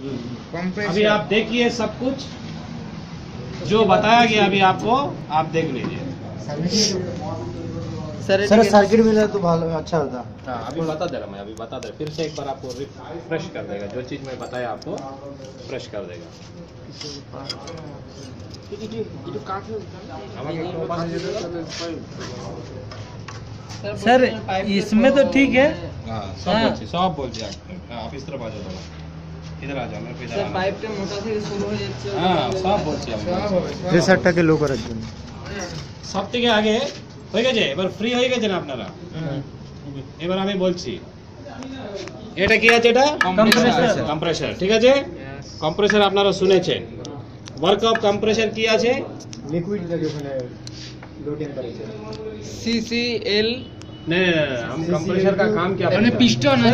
अभी आप देखिए सब कुछ। जो बताया गया अभी आपको आप देख लीजिए। सर सर्किट मिला तो भालो अच्छा होता। हाँ अभी बता दे रहा मैं अभी बता दे। फिर से एक बार आपको रिफ्रेश कर देगा जो चीज़ मैं बताया आपको फ्रेश कर देगा। सर इसमें तो ठीक है। हाँ, हाँ। सब बोल दिया। हाँ, आप इस तरफ़ आ जाओ इधर आ जाओ मेरे को इधर স্যার आना। পাইপটা মোটা থেকে শুরু হয়ে যাচ্ছে হ্যাঁ সব বলছি আমি প্রেসারটাকে লো করার জন্য সব থেকে আগে হয়ে গেছে এবার ফ্রি হয়ে গেছে না আপনারা এবার আমি বলছি এটা কি আছে এটা Compressor. কম্প্রেসার ঠিক আছে কম্প্রেসার আপনারা শুনেছেন ওয়ার্ক অফ কম্প্রেসার কি আছে লিকুইড লাগে ওখানে লো টেম্পারেচার सीसीएल ने हम कंप्रेशर का काम क्या पिस्टन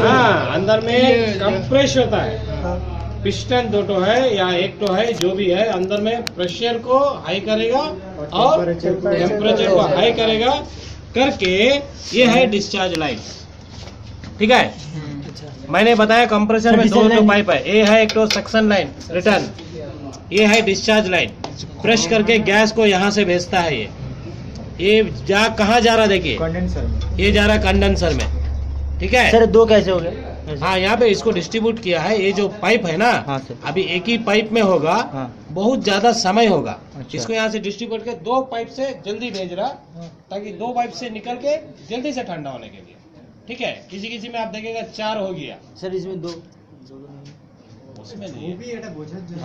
हाँ अंदर में कंप्रेस होता है। पिस्टन दो तो है या एक तो है जो भी है अंदर में प्रेशर को हाई करेगा और टेम्परेचर को हाई करेगा करके ये है डिस्चार्ज लाइन ठीक है? मैंने बताया कंप्रेसर में दो तो पाइप है। ये है एक तो सक्शन लाइन रिटर्न ये है डिस्चार्ज लाइन प्रेस करके गैस को यहाँ से भेजता है ये। ये जा कहाँ जा रहा देखिए कंडेंसर में ये जा रहा कंडेंसर में ठीक है सर दो कैसे हो गए हाँ यहाँ पे इसको डिस्ट्रीब्यूट किया है ये जो पाइप है ना हाँ सर अभी एक ही पाइप में होगा हाँ बहुत ज्यादा समय होगा अच्छा। इसको यहाँ से डिस्ट्रीब्यूट के दो पाइप से जल्दी भेज रहा ताकि दो पाइप से निकल के जल्दी से ठंडा होने के लिए ठीक है किसी किसी में आप देखेगा चार हो गया सर इसमें दो उसमें नहीं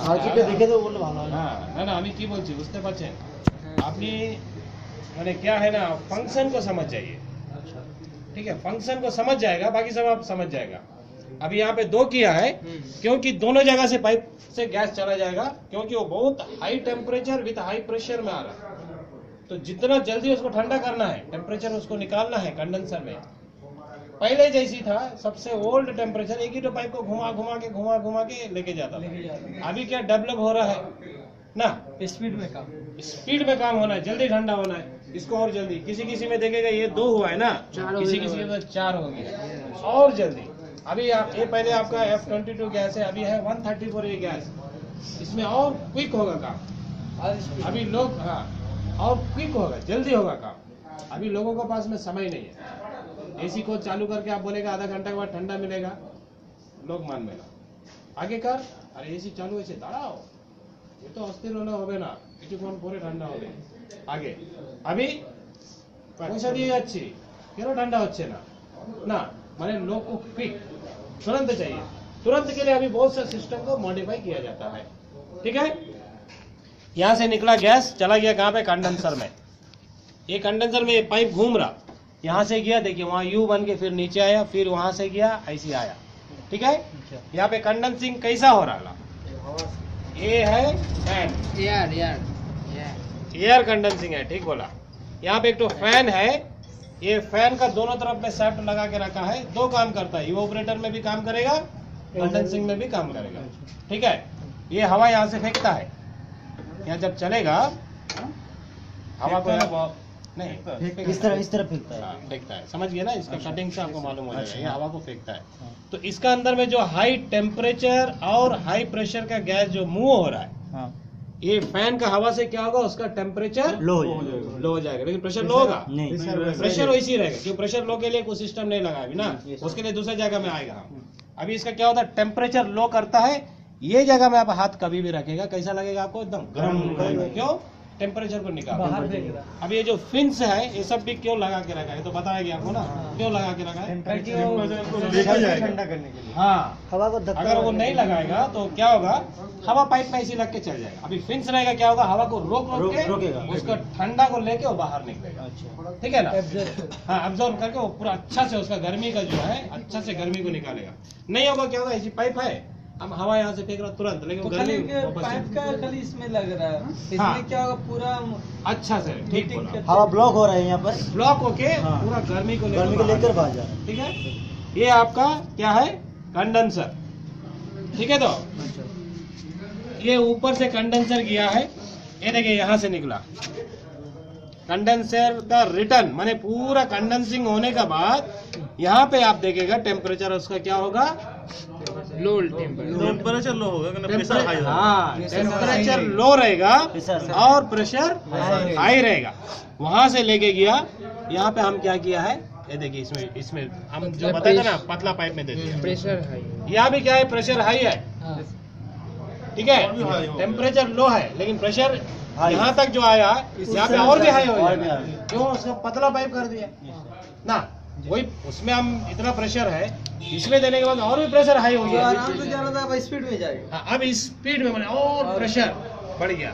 সার্কিটটা দেখে তো বললে ভালো হয় হ্যাঁ না না আমি কি বলছি বুঝতে পারছেন আপনি মানে क्या है ना फ़ंक्शन को समझ जाइए। ठीक है फ़ंक्शन को समझ जाएगा बाकी सब आप समझ जाएगा। अभी यहाँ पे दो किया है क्योंकि दोनों जगह से पाइप से गैस चला जाएगा क्योंकि वो बहुत high temperature with high pressure में आ रहा है। तो जितना जल्दी उसको ठंडा करना है टेम्परेचर उसको निकालना है कंडेंसर में। पहले जैसी था सबसे ओल्ड टेम्परेचर एक ही तो पाइप को घुमा घुमा के घुमा घुमा के लेके जाता था। अभी क्या डेवलप हो रहा है? ना? स्पीड में काम। स्पीड में काम होना है जल्दी ठंडा होना है। इसको और जल्दी। किसी किसी में देखेगा ये दो हुआ है ना? किसी किसी में तो चार हो गया और जल्दी। अभी आप ये पहले आपका एफ़ ट्वेंटी टू गैस है अभी है वन थर्टी फोर ये गैस। इसमें और क्विक होगा काम। अभी लोग हाँ और क्विक होगा जल्दी होगा काम। अभी लोगों के पास में समय नहीं है। एसी को चालू करके आप बोलेगा आधा घंटा के बाद ठंडा मिलेगा। लोग मान में आगे कर। अरे एसी चालू ऐसे दाड़ाओ। ये तो अस्थिर होना होगा ना। किसी फ़ोन पूरे ठंडा हो गए আগে আমি পয়সা দিয়ে যাচ্ছি কেন ঠান্ডা হচ্ছে না না মানে लोग को क्विक तुरंत चाहिए तुरंत के लिए अभी बहुत से सिस्टम को मॉडिफाई किया जाता है ठीक है यहाँ से निकला गैस चला गया कहाँ पे कंडेंसर में ये कंडेंसर में ये पाइप घूम रहा यहाँ से गया देखिए वहाँ यू बन के फिर नीचे आया फिर वहां से गया ऐसे आया ठीक है यहाँ पे कंडेंसिंग कैसा हो रहा ये है फैन यार यार एयर कंडेंसिंग है ठीक बोला। यहाँ पे एक तो फ़ैन है ये फ़ैन का दोनों तरफ़ में सेट लगा के रखा है दो काम करता है इवोपरेटर में भी काम करेगा कंडेंसिंग में भी काम करेगा। ठीक है? ये हवा यहाँ से फेंकता है। यहाँ जब चलेगा हवा को नहीं इस तरह इस तरह फेंकता है। हाँ, फेंकता है। समझ गए ना इसका कटिंग से आपको मालूम हो जाएगा। ये हवा को फेंकता है। तो इसका अंदर में जो हाई टेम्परेचर और हाई प्रेशर का गैस जो मूव हो रहा है हाँ। ये फ़ैन का हवा से क्या होगा? उसका टेम्परेचर लो हो जाएगा लो हो जाएगा। लेकिन प्रेशर लो होगा। नहीं। प्रेशर वैसे ही रहेगा। क्योंकि प्रेशर लो के लिए कोई सिस्टम नहीं लगा अभी ना उसके लिए दूसरे जगह में आएगा। अभी इसका क्या होता है? टेम्परेचर लो करता है। ये जगह में आप हाथ कभी भी रखेगा। कैसा लगेगा आपको? एकदम गर्म क्यों? टेम्परेचर को निकाल बाहर अब ये जो फिंस है ये सब भी क्यों लगा के रखा है? तो बताया गया आपको ना। क्यों लगा के रखा है? ठंडा करने के लिए। हाँ। हवा को अगर वो नहीं लगाएगा तो क्या होगा? हवा पाइप में ऐसे ही लग के चल जाएगा। अभी फिंस रहेगा क्या होगा? हवा को रोक रोक रोक- के रोकेगा। उसको ठंडा को लेके वो बाहर निकलेगा। अच्छा। ठीक है ना? हाँ ऑब्ज़र्व करके वो पूरा अच्छा से उसका गर्मी का जो है अच्छा से गर्मी को निकालेगा। नहीं होगा क्या होगा? ऐसी पाइप है। हम हवा यहाँ से फेंक रहा तुरंत लेकिन तो खाली पाइप का खाली इसमें लग रहा है। इसमें हाँ। क्या होगा पूरा अच्छा से ठीक हवा ब्लॉक हो रहा है यहाँ पर। ब्लॉक होके हाँ। पूरा गर्मी को गर्मी को लेकर बाहर जा रहा है। ठीक है? ये आपका क्या है? कंडेंसर ठीक है तो? ये ऊपर से कंडेंसर गया है। ये देखिए यहाँ से निकला। कंडेंसर का रिटर्न माने पूरा कंडेंसिंग होने के बाद यहाँ पे आप देखेगा टेम्परेचर उसका क्या होगा? लो टेम्परेचर लो होगा प्रेशर हाई हाँ टेम्परेचर लो रहेगा। और प्रेशर हाई रहेगा। वहाँ से लेके गया यहाँ पे हम क्या किया है? ये देखिए इसमें इसमें हम जो बताते ना पतला पाइप में देते हैं। प्रेशर हाई यहाँ भी क्या है? प्रेशर हाई है। हाँ। ठीक है? टेम्परेचर लो है लेकिन प्रेशर यहाँ तक जो आया यहाँ पे और भी हाई हो high. क्यों? उसका पतला पाइप कर दिया। ना वही उसमें हम इतना प्रेशर है इसमें देने के बाद और भी प्रेशर हाई हो गया। आराम से जा रहा था अब स्पीड में जाएगा हाँ, अब स्पीड में बने और प्रेशर बढ़ गया।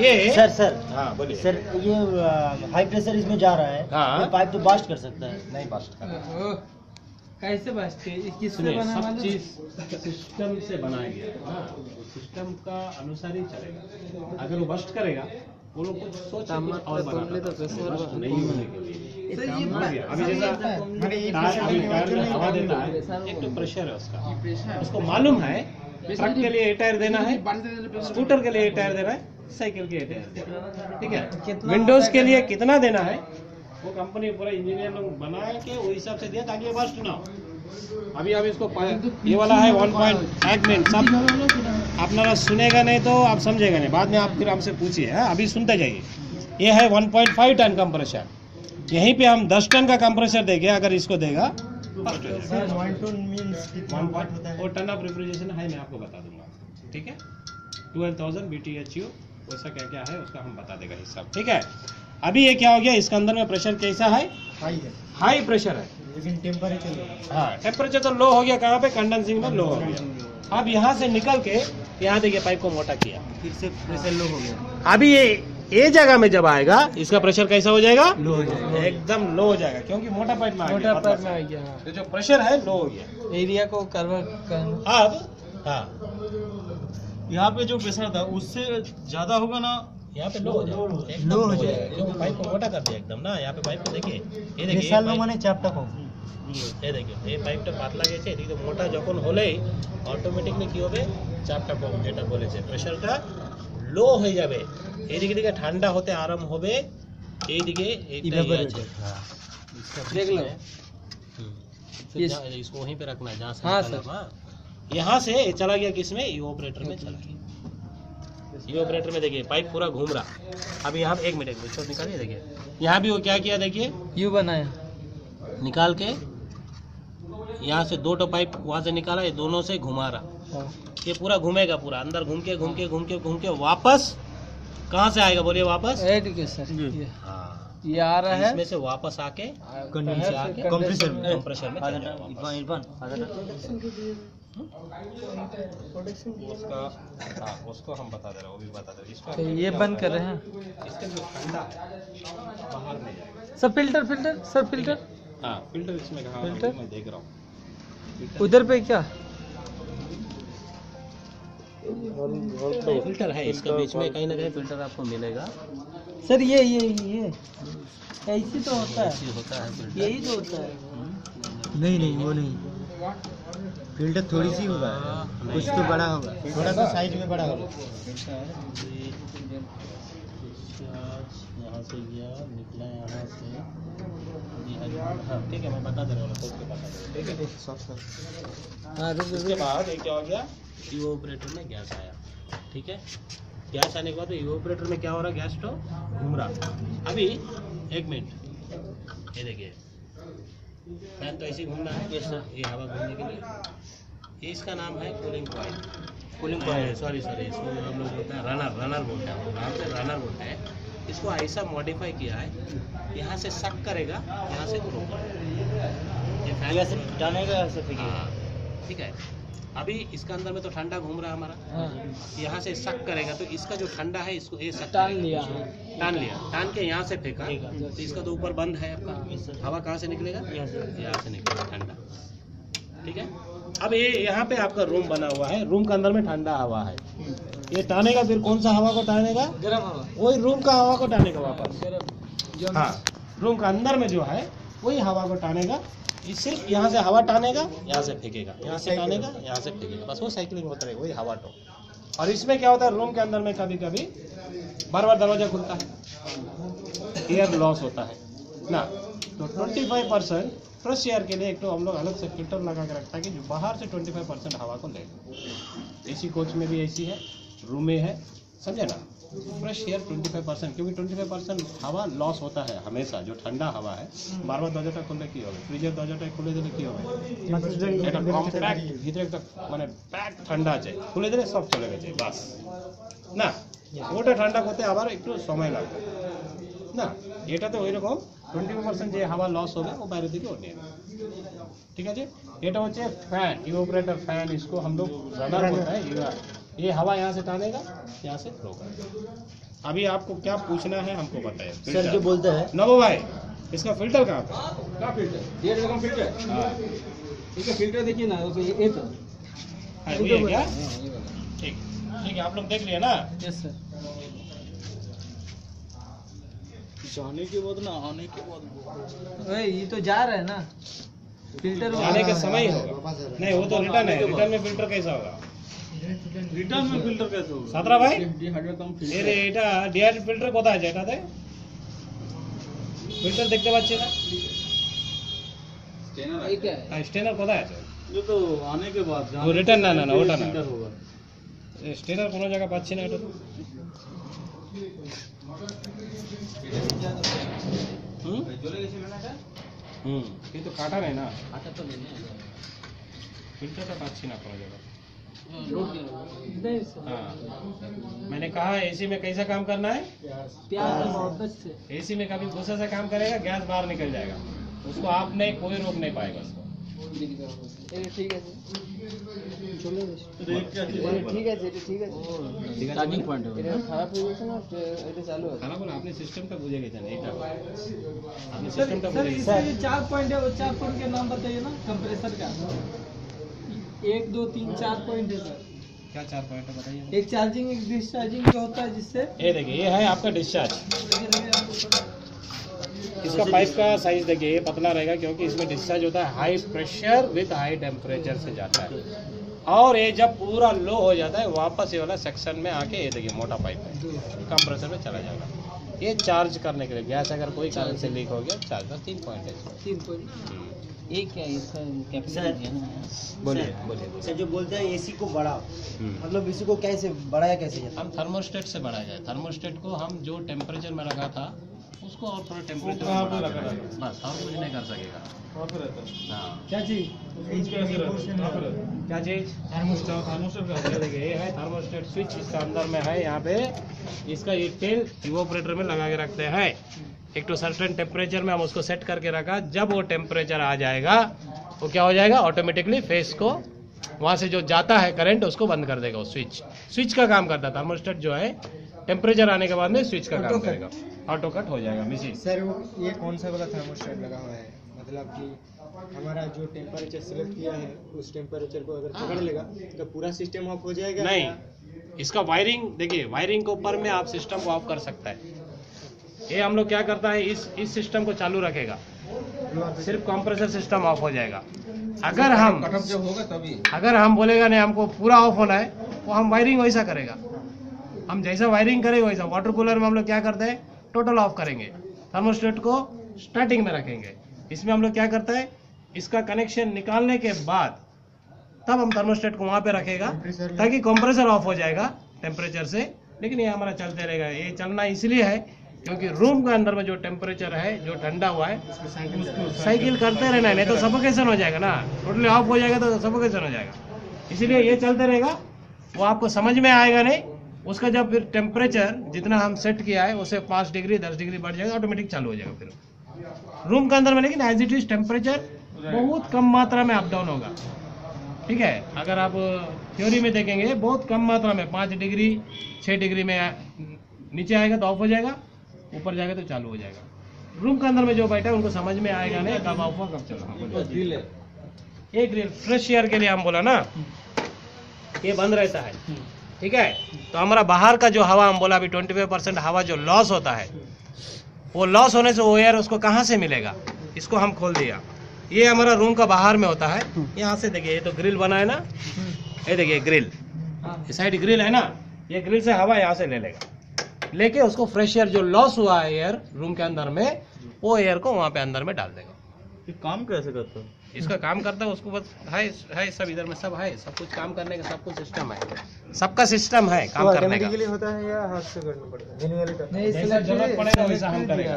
ये सर सर हाँ बोलिए। सर ये हाई प्रेशर इसमें जा रहा है हाँ। पाइप तो बास्ट कर सकता है। नहीं बास्ट ओह, कैसे बचते किससे सुनिए बना सब चीज़ सिस्टम से बनाया गया है हाँ, सिस्टम का अनुसार ही चलेगा। अगर वो बस्ट करेगा वो लोग कुछ सोच कुछ और बनाता है। बस्ट नहीं होने के लिए? अभी जैसा अभी हवा देता है। एक तो प्रेशर है उसका। उसको मालूम है ट्रक के लिए ये टायर देना है स्कूटर के लिए ये टायर देना है साइकिल के लिए टायर देना ठीक है? विंडोज़ के लिए कितना देना है? वो कंपनी पूरा इंजीनियर लोग बना के वो हिसाब से दिया ताकि ये हो अभी आप इसको ये वाला है वन पॉइंट एक मिनट सब अपना सुनेगा नहीं तो आप समझेगा नहीं। बाद में आप फिर हमसे पूछिए हाँ? अभी सुनते जाइए। ये है 1.5 टन कंप्रेसर यहीं पे हम 10 टन का कंप्रेसर देंगे अगर इसको देगा। वो टन ऑफ़ रेफ्रिजरेशन है मैं आपको बता दूँगा। ठीक है? Twelve thousand B T H U वैसा क्या क्या है उसका हम बता देगा हिसाब। ठीक है? अभी ये क्या हो गया इसके अंदर में प्रेशर कैसा है? हाई है। हाई प्रेशर है। लेकिन टेम्परेचर हाँ। टेम्परेचर तो लो हो गया कहाँ पे? कंडेंसिंग में लो हो गया। अब यहाँ से निकल के यहाँ देखिए पाइप को मोटा किया। फिर से प्रेशर लो हो गया। अभी ये ये जगह में जब आएगा इसका प्रेशर कैसा हो जाएगा? लो हो जाएगा। एकदम लो हो जाएगा क्योंकि मोटा पाइप में मोटा पाइप मतलब में आ गया हाँ। जो प्रेशर है लो हो गया। एरिया को कन्वर्ट अब हाँ। यहाँ पे जो प्रेशर था उससे ज़्यादा होगा ना? यहाँ पे लो हो जाएगा। लो हो जाएगा। क्योंकि पाइप को मोटा कर दिया एकदम ना। यहाँ पे पाइप को देखिए ये देखिए चापटा को লো पाइप- মানে চাপটা কম এই দেখো এই পাইপটা পাতলা গেছে এদিকে মোটা যখন হলেই অটোমেটিকলি কি হবে চাপটা কম যেটা বলেছে প্রেশারটা লো হয়ে যাবে এইদিকে দিকে ঠান্ডা হতে আরাম হবে এইদিকে এইটাই Evaporate আছে। होता है। इसका देख लो। हम्म। फिर ये- जहाँ- इसको वहीं पे रखना है जहाँ से हाँ, निकाला सर। हाँ। यहाँ से ये चला गया किसमें ये ऑपरेटर में चला गया ये ऑपरेटर में देखिए पाइप पूरा घूम रहा अब यहाँ पे एक मिनट एक मिनट छोड़ निकालिए देखिए यहाँ भी वो क्या किया देखिए यू बनाया निकाल के यहाँ से दो टो पाइप वहाँ से निकाला ये दोनों से घुमा रहा। हाँ। ये पूरा घूमेगा पूरा अंदर घूम के घूम के घूम के घूम के वापस कहाँ से आएगा बोलिए वापस? ये। हाँ। ये आ रहा है। इसमें से वापस आके कंडेंसर आके कंप्रेसर में। कंप्रेसर में उसका हाँ उसको हम बता दे रहे वो भी बता दे रहे इसको तो ये बंद कर रहे हैं। इसके जो ठंडा बाहर नहीं sir filter filter sir filter. हाँ फ़िल्टर इसमें कहा फ़िल्टर? मैं देख रहा हूँ। उधर पे क्या? फ़िल्टर है इसके बीच में कहीं ना कहीं फ़िल्टर आपको मिलेगा। सर ये ये ये। ऐसी तो होता है। होता है यही तो होता है। नहीं नहीं वो नहीं। फ़िल्टर थोड़ी सी होगा। कुछ तो बड़ा होगा। थोड़ा सा साइड में बड़ा होगा। यहाँ से गया निकला यहाँ से। हाँ ठीक है मैं बता दे रहा हूँ सोच बता दे ठीक है? हाँ उसके बाद एक क्या हो गया? इवोपरेटर में गैस आया। ठीक है? गैस आने के बाद इवोपरेटर में क्या हो रहा है? गैस तो घूम रहा। अभी एक मिनट। ये देखिए। फ़ैन तो ऐसे ही घूमना है ये हवा घूमने के लिए। ये इसका नाम है cooling coil cooling coil sorry sorry इसको हम लोग बोलते हैं रनर रनर बोलते हैं। हम लोग नाम से रनर बोलते हैं। इसको ऐसा मॉडिफाई किया है यहाँ से सक करेगा यहाँ से फेंकेगा हाँ, ठीक है। अभी इसका अंदर में तो ठंडा घूम रहा है हमारा। हाँ। यहाँ से सक करेगा तो इसका जो ठंडा है इसको ये सक टान लिया टान लिया। टान के यहाँ से फेंका तो इसका तो ऊपर बंद है आपका। हवा कहाँ से निकलेगा? यहाँ से। यहाँ से निकलेगा ठंडा। ठीक है? अब ये यहाँ पे आपका रूम बना हुआ है। रूम के अंदर में ठंडा हवा है। ये टानेगा फिर कौन सा हवा को टानेगा? गर्म हवा। वही रूम का हवा को टानेगा वापस। हाँ रूम के अंदर में जो है वही हवा को टानेगा। ये सिर्फ़ यहाँ से हवा टानेगा यहाँ से फेंकेगा। यहाँ से टानेगा यहाँ से फेंकेगा। बस वो साइकिलिंग होता रहेगा वही हवा टो और इसमें क्या होता है रूम के अंदर में कभी कभी बार बार दरवाज़ा खुलता है। एयर लॉस होता है। ना तो 25 परसेंट फ्रेश एयर के लिए एक तो हम लोग अलग से फ़िल्टर लगा के रखता है कि जो बाहर से 25 परसेंट हवा को ले। एसी कोच में भी एसी है। रूम में है समझे ना फ्रेश एयर 25 परसेंट क्योंकि 25 परसेंट हवा लॉस होता है हमेशा जो ठंडा हवा है বারবার দরজাটা খুললে কি হবে ফ্রিজের দরজাটা খুলে দিলে কি হবে এটা কম্প্যাক্ট ভিতরে একটা মানে প্যাক ঠান্ডা আছে খুলে দিলে সব চলে গেছে বাস না ওটা ঠান্ডা করতে আবার একটু সময় লাগবে না এটাতে ওই রকম টোয়েন্টি পার্সেন্ট যে হাওয়া লস হবে ও বাইরে থেকে ও নিয়ে নেবে। ठीक है जी এটা হচ্ছে फैन इवोपरेटर फैन इसको हम लोग रनर होता है ये हवा यहाँ से टानेगा यहाँ से करेगा अभी आपको क्या पूछना है हमको बताइए। सर जो बोलते हैं। नवो भाई इसका फ़िल्टर कहाँ पे? क्या फ़िल्टर ये रकम फ़िल्टर हाँ। इसका फ़िल्टर देखिए ना तो ये तो। हाँ, क्या? ठीक ठीक है आप लोग देख लिए ना? यस सर जाने के बाद ना आने के बाद। ये तो जा रहा है ना। फ़िल्टर जाने के समय होगा। नहीं वो तो रिटर्न है। रिटर्न में फ़िल्टर कैसा होगा? রিটার্ন में फिल्टर कैसे होगा সাতরা ভাই ডিহাইড্রেট কম এর এটা ডিআর ফিল্টার কোথায় আছে এটাতে ফিল্টার দেখতে পাচ্ছি না ये क्या है স্টেনার কোথায় আছে ये तो आने के बाद वो return ना, ना, ना, ওটা না। फिल्टर होगा স্টেনার কোনো জায়গা পাচ্ছি না এটা তো হুম হুম কিন্তু কাটা নেই না आता तो नहीं है ফিল্টারটা পাচ্ছি না কোনো জায়গা लोड नहीं सर हाँ। मैंने कहा एसी में कैसा काम करना है? ए एसी में कभी गुस्सा से काम करेगा गैस बाहर निकल जाएगा। उसको आपने कोई रोक नहीं पाएगा उसको। ठीक है खाना है आपने है। का है इतना है का चार पॉइंट है वो है पॉइंट है नाम बताइए ना है का। एक दो तीन चार पॉइंट है सर। क्या चार पॉइंट है बताइए? एक चार्जिंग एक डिस्चार्जिंग जो होता है जिससे ये देखिए ये है आपका डिस्चार्ज इसका पाइप का साइज़ देखिए ये पतला रहेगा क्योंकि इसमें डिस्चार्ज होता है high pressure with high temperature से जाता है। और ये जब पूरा लो हो जाता है वापस ये वाला सेक्शन में आके ये देखिए मोटा पाइप है। कंप्रेसर में चला जाएगा। ये चार्ज करने के लिए गैस अगर कोई कारण से लीक हो गया चार्ज का तीन पॉइंट है। तीन पॉइंट ये क्या इसका सर बोलिए बोलिए सर जो बोलते हैं एसी को बढ़ाओ। हम्म। मतलब इसी को कैसे बढ़ाया कैसे जाता हम थर्मोस्टेट से बढ़ाया जाए। थर्मोस्टेट को हम जो टेम्परेचर में रखा था उसको और थोड़ा टेम्परेचर। बस और कुछ नहीं कर सकेगा। है। हाँ। क्या चीज़? क्या थर्मोस्टेट थर्मोस्टेट ये है थर्मोस्टेट स्विच इसका अंदर में है यहाँ पे। इसका एक तेल इवोपरेटर में लगा के रखते हैं। एक तो सर्टेन टेम्परेचर में हम उसको सेट करके रखा। जब वो टेम्परेचर आ जाएगा वो क्या हो जाएगा? ऑटोमेटिकली फेस को वहाँ से जो जाता है करंट उसको बंद कर देगा वो स्विच स्विच का काम करता है थर्मोस्टेट जो है टेम्परेचर आने के बाद में स्विच का काम करेगा। ऑटो कट हो जाएगा मशीन सर वो ये कौन सा वाला थर्मोस्टेट लगा हुआ है? मतलब कि हमारा जो टेम्परेचर सिलेक्ट किया है उस टेम्परेचर को अगर पकड़ लेगा तो पूरा सिस्टम ऑफ़ हो जाएगा नहीं। इसका वायरिंग देखिए वायरिंग के ऊपर में आप सिस्टम को ऑफ़ कर सकता है। ये हम लोग क्या करता है इस इस सिस्टम को चालू रखेगा। सिर्फ़ कंप्रेसर सिस्टम ऑफ़ हो जाएगा। अगर हम होगा अगर हम बोलेगा नहीं हमको पूरा ऑफ़ होना है तो हम वायरिंग वैसा करेगा। हम जैसा वायरिंग करेंगे वैसा। वाटर कूलर में हम लोग क्या करते हैं टोटल ऑफ़ करेंगे। थर्मोस्टेट को स्टार्टिंग में रखेंगे। इसमें हम लोग क्या करता है इसका कनेक्शन निकालने के बाद तब हम थर्मोस्टेट को वहाँ पे रखेगा ताकि कंप्रेसर ऑफ़ हो जाएगा टेम्परेचर से। लेकिन ये हमारा चलते रहेगा। ये चलना इसलिए है क्योंकि रूम के अंदर में जो टेम्परेचर है जो ठंडा हुआ है साइकिल करते रहना है नहीं तो सफोकेशन हो जाएगा ना। टोटली ऑफ़ हो जाएगा तो सफोकेशन हो जाएगा। इसीलिए ये चलते रहेगा। वो आपको समझ में आएगा नहीं। उसका जब फिर टेम्परेचर जितना हम सेट किया है उसे पाँच डिग्री दस डिग्री बढ़ जाएगा ऑटोमेटिक चालू हो जाएगा फिर। रूम के अंदर में लेकिन एज इट इज़ टेम्परेचर बहुत कम मात्रा में अप डाउन होगा। ठीक है? अगर आप थ्योरी में देखेंगे बहुत कम मात्रा में पाँच डिग्री छः डिग्री में नीचे आएगा तो ऑफ़ हो जाएगा। ऊपर जाएगा तो चालू हो जाएगा। रूम के अंदर में जो बैठा है उनको समझ में आएगा नहीं कब हुआ कब चला? है। एक ग्रिल फ्रेश एयर के लिए हम बोला ना? ये बंद रहता है। ठीक है? तो हमारा बाहर का जो हवा हम बोला अभी ट्वेंटी फाइव परसेंट हवा जो लॉस होता है वो लॉस होने से वो एयर उसको कहाँ से मिलेगा? इसको हम खोल दिया। ये हमारा रूम का बाहर में होता है। यहाँ से देखिए ये तो ग्रिल बना है ना? ये देखिए ग्रिल हाँ। ये साइड ग्रिल है ना? ये ग्रिल से हवा यहाँ से ले लेगा। लेके उसको फ्रेश एयर जो लॉस हुआ है एयर रूम के अंदर में वो एयर को वहाँ पे अंदर में डाल देगा। काम कैसे करता है? इसका काम करता है उसको बस है है सब इधर में सब है सब कुछ काम करने का सब कुछ सिस्टम है। सबका सिस्टम है काम करने का। ऑटोमेटिकली होता है या हाथ से करना पड़ता है? नहीं जैसा ज़रूरत पड़ेगा वैसा हम करेंगे।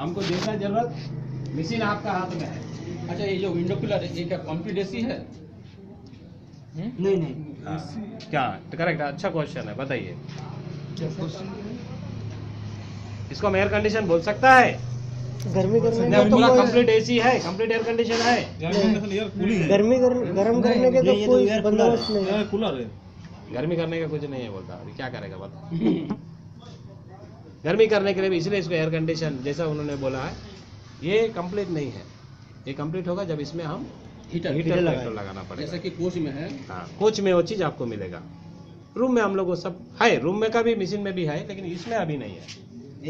हमको जैसा ज़रूरत मशीन आपका हाथ में है। अच्छा ये जो विंडो कूलर है ये क्या कंप्लीट एसी है? नहीं नहीं। हाँ, क्या? करेक्ट अच्छा क्वेश्चन है बताइए। इसको हम एयर कंडीशन बोल सकता है। गर्मी करने नहीं, पूरा कंप्लीट एसी है कंप्लीट एयर कंडीशन है। यार कूलिंग है। गर्मी गर्म करने के तो कोई बंदोबस्त नहीं। है कूलर है। गर्मी करने का कुछ नहीं है बोलता। अभी क्या करेगा बता गर्मी करने के लिए भी इसलिए इसको एयर कंडीशन जैसा उन्होंने बोला है ये कंप्लीट नहीं है। ये कंप्लीट होगा जब इसमें हम हीटर हीटर लगाना पड़ेगा। जैसा कि कोच में है। हाँ कोच में वो चीज़ आपको मिलेगा। रूम में हम लोग सब है रूम में का भी मशीन में भी है लेकिन इसमें अभी नहीं है।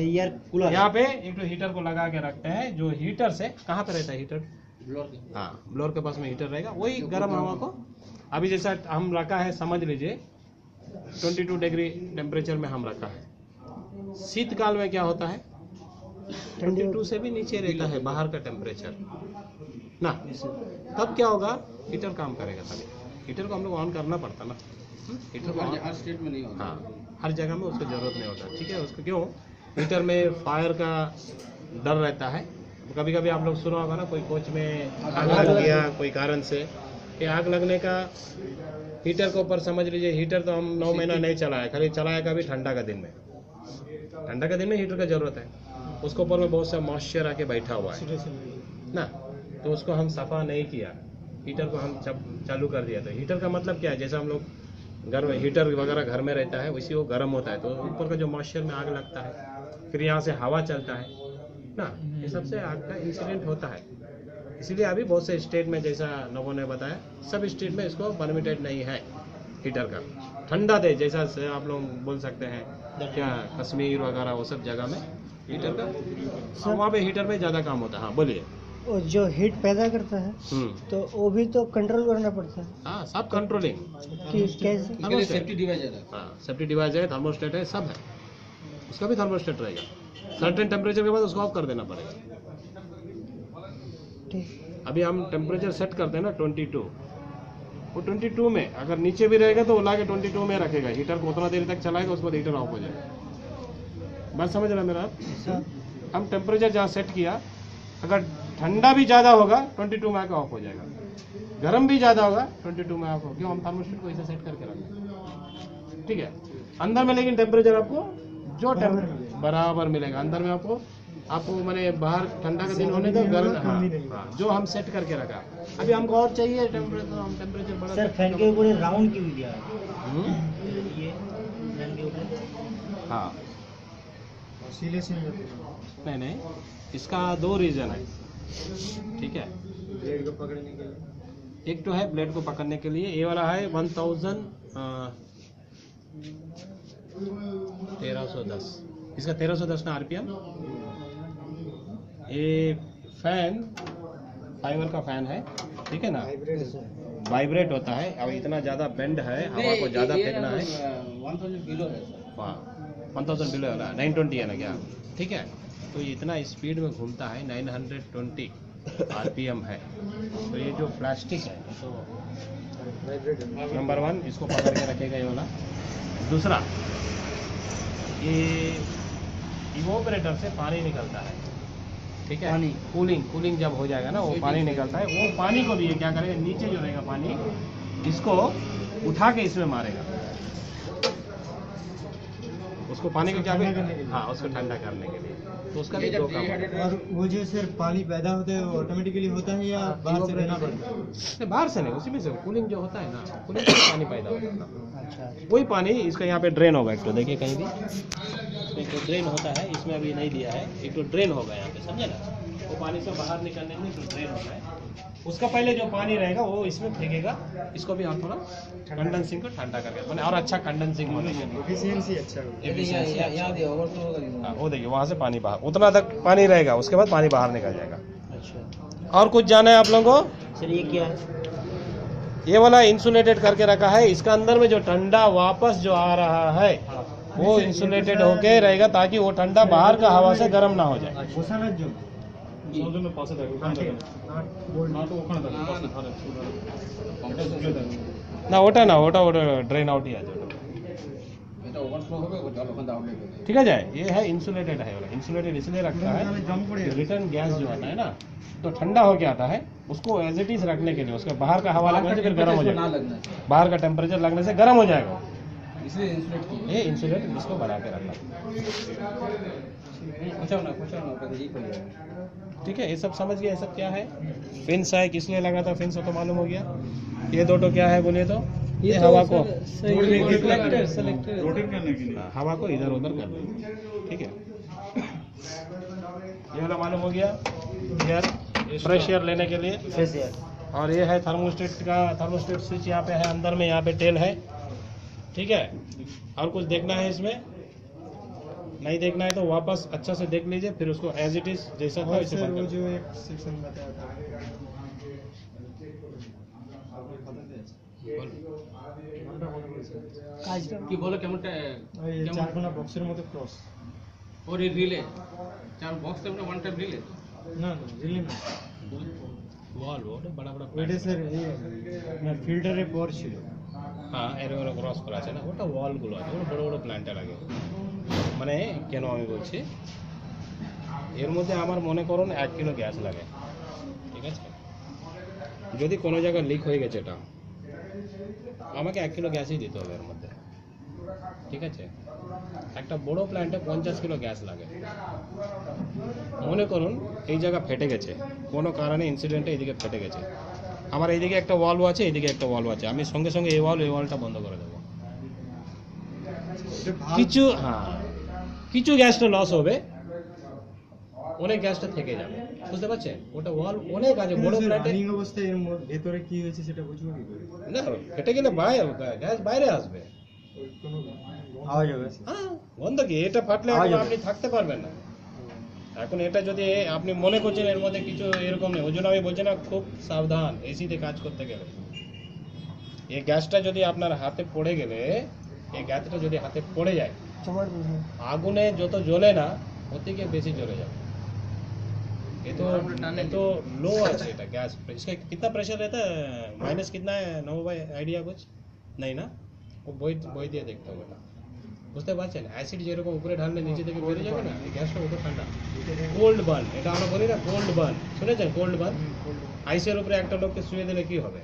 एयर कूलर यहाँ पे एक तो हीटर को लगा के रखते हैं जो हीटर से कहाँ पे रहता है हीटर ब्लोअर के। हाँ ब्लोर के पास में हीटर रहेगा वही गर्म हवा को। अभी जैसा हम रखा है समझ लीजिए 22 डिग्री टेम्परेचर में हम रखा है। शीतकाल में क्या होता है? 22 से भी नीचे रहता है बाहर का टेम्परेचर ना? तब क्या होगा? हीटर काम करेगा तभी। हीटर को हम लोग ऑन करना पड़ता ना। हीटर को हर स्टेट में नहीं होता। हाँ। हर जगह में उसको ज़रूरत नहीं होता ठीक है? उसको क्यों? हीटर में फायर का डर रहता है। कभी कभी आप लोग सुना होगा ना कोई कोच में आग लग गया कोई कारण से कि आग लगने का हीटर के ऊपर समझ लीजिए हीटर तो हम नौ महीना नहीं चलाया खाली चलाया कभी ठंडा का दिन में। ठंडा का दिन में हीटर का ज़रूरत है। उसके ऊपर में बहुत सा मॉइस्चर आके बैठा हुआ है। ना? तो उसको हम सफ़ा नहीं किया। हीटर को हम चालू कर दिया तो हीटर का मतलब क्या है? जैसे हम लोग घर में हीटर वगैरह घर में रहता है वैसे वो गर्म होता है। तो ऊपर का जो मॉइस्चर में आग लगता है फिर यहाँ से हवा चलता है ना? ये सबसे आग का इंसिडेंट होता है। इसीलिए अभी बहुत से स्टेट में जैसा लोगों ने बताया सब स्टेट में इसको परमिटेड नहीं है हीटर का। ठंडा दे जैसा से आप लोग बोल सकते हैं क्या कश्मीर वगैरह वो सब जगह में हीटर का वहाँ पे हीटर में ज़्यादा काम होता है। हाँ बोलिए। और जो हीट पैदा करता है हम्म। तो वो भी तो कंट्रोल करना पड़ता है। हाँ सब कंट्रोलिंग कि कैसे? सेफ्टी डिवाइजर है। हाँ सेफ्टी डिवाइस है थर्मोस्टेट है सब है। उसका भी थर्मोस्टेट रहेगा। सर्टेन टेम्परेचर के बाद उसको ऑफ़ कर देना पड़ेगा। ठीक। अभी हम टेम्परेचर सेट करते हैं ना 22 वो 22 में अगर नीचे भी रहेगा तो वो ला के 22 में रखेगा। हीटर को उतना देर तक चलाएगा उसके बाद हीटर ऑफ़ हो जाएगा। बात समझ रहा है मेरा आप? हाँ। हम टेम्परेचर जहाँ सेट किया अगर ठंडा भी ज़्यादा होगा 22 में आकर ऑफ़ हो जाएगा। गर्म भी ज़्यादा होगा 22 में ऑफ़ हो क्यों? हम थर्मोस्टेट को ऐसे सेट करके रखते हैं ठीक है? अंदर में लेकिन टेम्परेचर आपको जो टेम्परेचर बराबर मिलेगा। अंदर में आपको आपको मैंने बाहर ठंडा का दिन होने दो गर्म हाँ, हाँ, जो हम सेट करके रखा। अभी हमको और चाहिए टेम्परेचर हम टेम्परेचर बढ़ा सर फ़ैन के ऊपर राउंड क्यों दिया हम्म, है। नहीं नहीं इसका दो रीजन है। ठीक है? ब्लेड को पकड़ने के लिए। एक तो है ब्लेड को पकड़ने के लिए ये वाला है वन थाउज़ेंड तेरह सौ दस। इसका तेरह सौ दस ना आरपीएम ये फ़ैन फाइबर का फ़ैन है ठीक है ना? वाइब्रेट होता है अब इतना ज़्यादा बेंड है हवा को ज़्यादा फेंकना है। वन थाउज़ेंड किलो है वन थाउज़ेंड बिलो है ना नाइन ट्वेंटी है ना क्या? ठीक है? तो ये इतना स्पीड में घूमता है नाइन हंड्रेड ट्वेंटी आरपीएम है। तो ये जो प्लास्टिक है तो नंबर वन इसको पकड़ के रखेगा ये वाला। दूसरा ये इवोपरेटर से पानी निकलता है। ठीक है? पानी। कूलिंग कूलिंग जब हो जाएगा ना वो पानी निकलता है। वो पानी को भी ये क्या करेगा नीचे जो रहेगा पानी इसको उठा के इसमें मारेगा। उसको पानी को क्या करने के लिए। हाँ उसको ठंडा करने के लिए। तो उसका भी दो काम और वो जो सर पानी पैदा होता है वो ऑटोमेटिकली होता है या बाहर से रहना पड़ता है? बाहर से नहीं उसी में से कूलिंग जो होता है ना कूलिंग से पानी पैदा होता है। ना अच्छा। वही पानी इसका यहाँ पे ड्रेन होगा एक तो देखिए कहीं भी। एक तो ड्रेन होता है इसमें अभी नहीं दिया है एक तो ड्रेन होगा यहाँ पे समझे ना? वो पानी से बाहर निकलने में एक ड्रेन होगा। है उसका पहले जो पानी रहेगा वो इसमें फेंकेगा। इसको भी हम थोड़ा कंडेंसिंग को ठंडा करके मैंने और अच्छा कंडेंसिंग एफिशिएंसी अच्छा अच्छा होगा। हाँ, वो देखिए वहाँ से पानी बाहर उतना तक पानी रहेगा उसके बाद पानी बाहर निकल जाएगा। अच्छा। और कुछ जाना है आप लोगों को? सर ये क्या है? ये वाला इंसुलेटेड करके रखा है। इसका अंदर में जो ठंडा वापस जो आ रहा है वो इंसुलेटेड होके रहेगा ताकि वो ठंडा बाहर का हवा से गर्म ना हो जाए। वो सारा जो সৌজন্য পাশে থাকে ওখানে দেখেন নাট ওখানে থাকে পাশে ধারে এটা ঝুলে থাকে না ওটা না ওটা ওটা ड्रेन आउट ही আছে ওটা এটা ওভারফ্লো হবে ও জল ওখানে আউটলেট হবে ठीक है जाए ये है इंसुलेटेड है वाला इंसुलेटेड इसलिए रखता है रिटर्न गैस जो आता है ना तो ठंडा होके आता है उसको एज इट इज रखने के लिए उसका बाहर का हवा लगने से फिर गर्म हो ना जाएगा लगना चाहिए बाहर का टेम्परेचर लगने से गर्म हो जाएगा इसलिए इंसुलेट किए ये इंसुलेट इसको बना के रखा पूछो ना पूछो ना कभी ही कोई ठीक है ये सब समझ गया ये सब क्या है? फिंस है किस लिए लगा था फिंस तो मालूम हो गया। ये दोटो क्या है बोलिए तो? ये हवा को। सेलेक्टर रोटेट करने के लिए। हाँ, हवा को इधर उधर कर ठीक है। ये वाला मालूम हो गया। एयर फ्रेश एयर लेने के लिए। फेसियर और ये है थर्मोस्टेट का थर्मोस्टेट स्विच यहाँ पे है अंदर में यहाँ पे टेल है। ठीक है। और कुछ देखना है इसमें? नहीं देखना है तो वापस अच्छा से देख लीजिए फिर उसको एज इट इज जैसा था और वैसे सर बंद वो कर जो एक सेक्शन बताया था নামটা মনে পড়ছে না। কাজটা কি বলে কেমনটা ওই কেমন চারকোনা বক্সের মতো ক্রস ওর রিলে চার বক্স তেমন ওয়ান টাইম রিলে না না রিলি না वॉल वो बड़ा बड़ा ওইটা স্যার এই আপনার ফিল্টারের পর ছিল হ্যাঁ এরকম এরকম ক্রস করা আছে না ওটা ওয়ালগুলো আছে ওটা বড় বড় প্ল্যান্টে লাগে মানে কেন আমি বলছি? এর মধ্যে আমার মনে করুন এক কিলো গ্যাস লাগে। ঠিক আছে? যদি কোনো জায়গায় লিক হয়ে গেছে এটা, আমাকে এক কিলো গ্যাসই দিতে হবে এর মধ্যে। ঠিক আছে? একটা বড় প্ল্যান্টে পঞ্চাশ কিলো গ্যাস লাগে। মনে করুন এই জায়গা ফেটে গেছে। কোনো কারণে ইনসিডেন্টে এইদিকে ফেটে গেছে। আমার এইদিকে একটা ওয়ালভ আছে, এইদিকে একটা ওয়ালভ আছে। আমি সঙ্গে সঙ্গে এই ওয়াল এই ওয়ালটা বন্ধ করে দেবো। কিছু হ্যাঁ কিছু গ্যাসটা লস হবে অনেক গ্যাসটা থেকে যাবে বুঝতে পারছেন? ওটা ওয়াল অনেক আছে বড় প্ল্যান্টে রানিং অবস্থায় এর ভেতরে কি হয়েছে সেটা বুঝব কি করে? না ফেটে গেলে বাইরে গ্যাস বাইরে আসবে। আওয়াজ হবে। হ্যাঁ বন্ধ কি? এটা ফাটলে। আপনি থাকতে পারবেন না। এখন এটা যদি আপনি মনে করছেন এর মধ্যে কিছু এরকম নেই ওই জন্য আমি বলছি না খুব সাবধান এসিতে কাজ করতে গেলে। এই গ্যাসটা যদি আপনার হাতে পড়ে গেলে এই গ্যাসটা যদি হাতে পড়ে যায় আগুনে যত জ্বলে না ওর থেকে বেশি জ্বলে যাবে ये तो ये तो लो আছে এটা গ্যাস इसका कितना प्रेशर रहता है माइनस कितना है नो भाई आइडिया कुछ नहीं ना ও বই বই দিয়ে দেখতে হবে না বুঝতে পারছেন অ্যাসিড যেরকম উপরে ঢাললে নিচে থেকে বেরিয়ে যাবে না এই গ্যাসটা ওটা ঠান্ডা কোল্ড বার্ন এটা আমরা বলি না কোল্ড বার্ন শুনেছেন কোল্ড বার্ন আইসের উপরে একটা লোককে শুয়ে দিলে কি হবে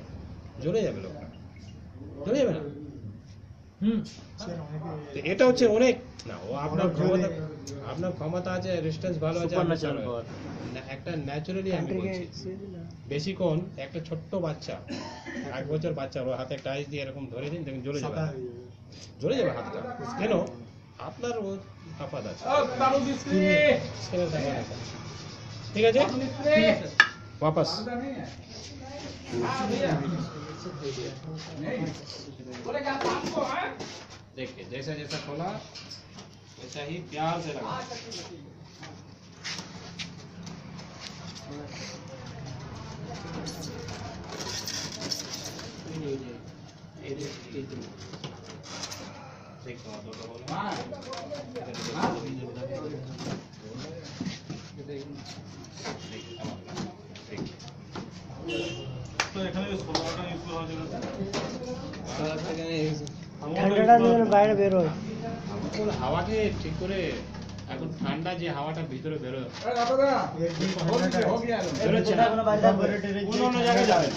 জ্বলে যাবে লোকটা জ্বলে যাবে না এটা হচ্ছে অনেক না ও আপনার ক্ষমতা আপনার ক্ষমতা আছে রেজিস্ট্যান্স ভালো আছে সুপার আপনি ন্যাচারাল চালাবেন। পাওয়ার না, একটা ন্যাচারালি আমি বলছি বেশিক্ষণ একটা ছোট্ট বাচ্চা এক বছর বাচ্চা ওর হাতে একটা আইস দিয়ে এরকম ধরে দিন দেখুন জ্বলে যাবে সাদা হয়ে যাবে জ্বলে যাবে হাতটা কেন আপনার ও তাপাত আছে স্কিনের তাপাত আছে ঠিক আছে वापस देखिए जैसा जैसा खोला वैसा ही प्यार से लगा देखो दो तो बोला তো এখানে সোলারটা ইউজ করা হয়েছিল ঠান্ডাটা যেন বাইরে বেরোয় হাওয়াকে ঠিক করে এখন ঠান্ডা যে হাওয়াটা ভিতরে বেরোয়। অন্য জায়গায় যাবে